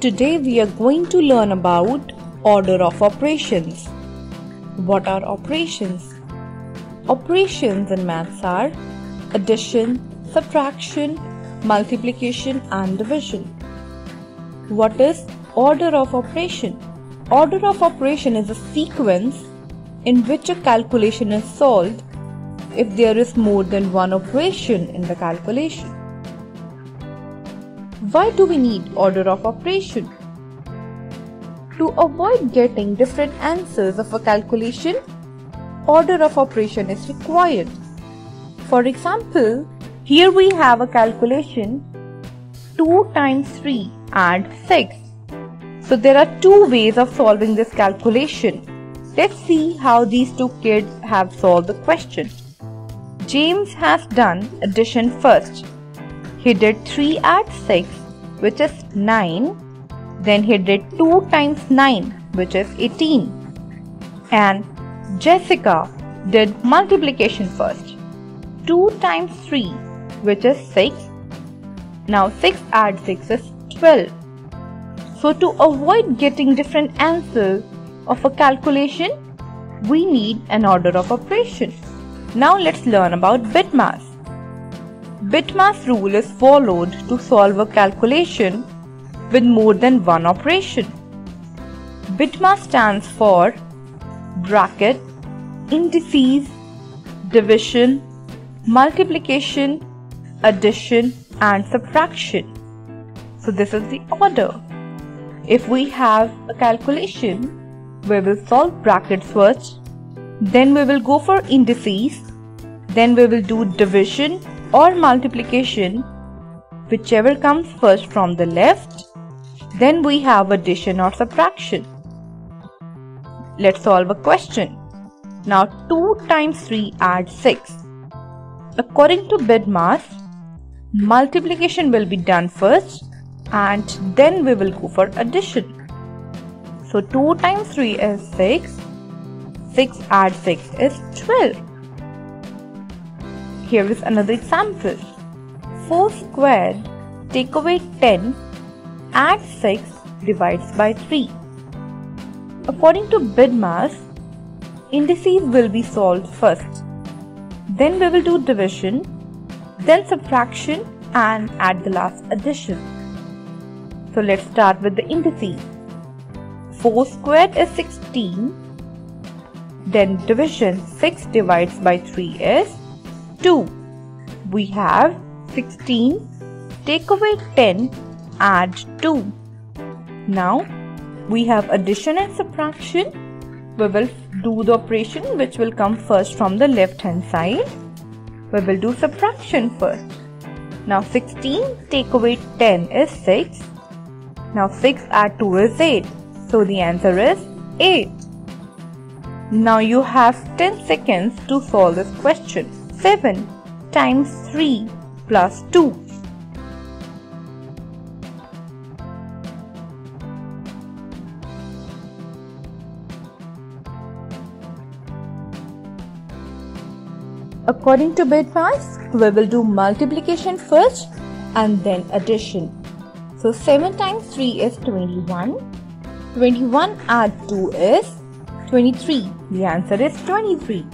Today we are going to learn about order of operations. What are operations? Operations in maths are addition, subtraction, multiplication and division. What is order of operation? Order of operation is a sequence in which a calculation is solved if there is more than one operation in the calculation. Why do we need order of operation? To avoid getting different answers of a calculation, order of operation is required. For example, here we have a calculation 2 times 3 and 6. So there are two ways of solving this calculation. Let's see how these two kids have solved the question. James has done addition first. He did 3 add 6 which is 9. Then he did 2 times 9 which is 18. And Jessica did multiplication first. 2 times 3 which is 6. Now 6 add 6 is 12. So to avoid getting different answers of a calculation, we need an order of operation. Now let's learn about BIDMAS. BIDMAS rule is followed to solve a calculation with more than one operation. BIDMAS stands for bracket, indices, division, multiplication, addition and subtraction. So this is the order. If we have a calculation, we will solve brackets first, then we will go for indices, then we will do division or multiplication, whichever comes first from the left, then we have addition or subtraction. Let's solve a question. Now 2 times 3 adds 6. According to BIDMAS, multiplication will be done first and then we will go for addition. So 2 times 3 is 6. 6 add 6 is 12. Here is another example. 4 squared take away 10 add 6 divides by 3. According to BIDMAS, indices will be solved first. Then we will do division, then subtraction and add the last addition. So let's start with the indices. 4 squared is 16. Then division 6 divides by 3 is 2. We have 16, take away 10, add 2. Now we have addition and subtraction. We will do the operation which will come first from the left hand side. We will do subtraction first. Now 16 take away 10 is 6. Now 6 add 2 is 8. So the answer is 8. Now you have 10 seconds to solve this question. 7 times 3 plus 2. According to BIDMAS, we will do multiplication first and then addition. So 7 times 3 is 21. 21 add 2 is 23. The answer is 23.